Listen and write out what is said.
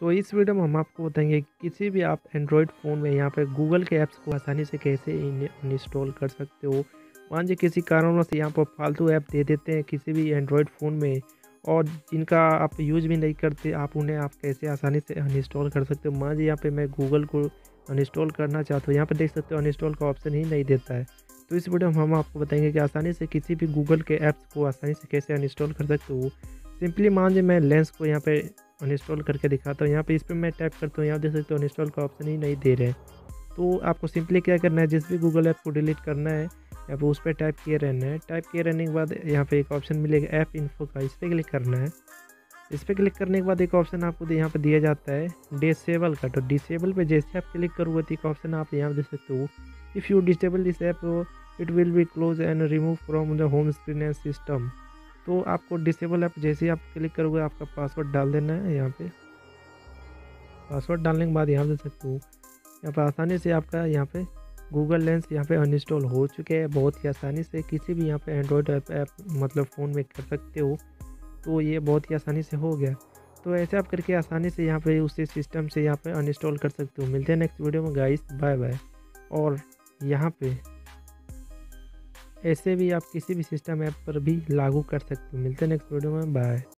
सो इस वीडियो में हम आपको बताएँगे किसी भी आप एंड्रॉयड फ़ोन में यहाँ पर गूगल के ऐप्स को आसानी से कैसे इंस्टॉल कर सकते हो। मान लीजिए किसी कारणवश यहाँ पर फालतू ऐप दे देते हैं किसी भी एंड्रॉयड फ़ोन में और जिनका आप यूज़ भी नहीं करते, आप उन्हें आप कैसे आसानी से अनइंस्टॉल कर सकते हो? मान लीजिए यहाँ पर मैं गूगल को अनइंस्टॉल करना चाहता हूँ, यहाँ पर देख सकते हो अनइंस्टॉल का ऑप्शन ही नहीं देता है। तो इस वीडियो में हम आपको बताएँगे कि आसानी से किसी भी गूगल के ऐप्स को आसानी से कैसे अनइंस्टॉल कर सकते हो? सिंपली मान लीजिए मैं लेंस को यहाँ पे अनइंस्टॉल करके दिखाता हूँ। यहाँ पे इस पर मैं टाइप करता हूँ। यहाँ देख सकते हो अनइंस्टॉल का ऑप्शन ही नहीं दे रहे हैं। तो आपको सिंपली क्या करना है, जिस भी गूगल ऐप को डिलीट करना है, यहाँ पे उस पर टाइप किए रहना है। टाइप किए रहने के बाद यहाँ पे एक ऑप्शन मिलेगा ऐप इन्फो का। इस पर क्लिक करना है। इस पर क्लिक करने के बाद एक ऑप्शन आपको यहाँ पर दिया जाता है डिसेबल का। तो डिसेबल पे जैसे आप क्लिक करोगे तो एक ऑप्शन आप यहाँ देख सकते हो। If you disable this app it will be close and remove from the home screen and system तो आपको डिसेबल ऐप जैसे ही आप क्लिक करोगे, आपका पासवर्ड डाल देना है यहाँ पे। पासवर्ड डालने के बाद यहाँ देख सकते हो, यहाँ पर आसानी से आपका यहाँ पे गूगल लेंस यहाँ पे अनइंस्टॉल हो चुके हैं। बहुत ही आसानी से किसी भी यहाँ पे एंड्रॉयड ऐप ऐप मतलब फ़ोन में कर सकते हो। तो ये बहुत ही आसानी से हो गया। तो ऐसे आप करके आसानी से यहाँ पे उसी सिस्टम से यहाँ पे अनइंस्टॉल कर सकते हो। मिलते हैं नेक्स्ट वीडियो में गाइस बाय बाय और यहाँ पे ऐसे भी आप किसी भी सिस्टम ऐप पर भी लागू कर सकते हो। मिलते हैं नेक्स्ट वीडियो में। बाय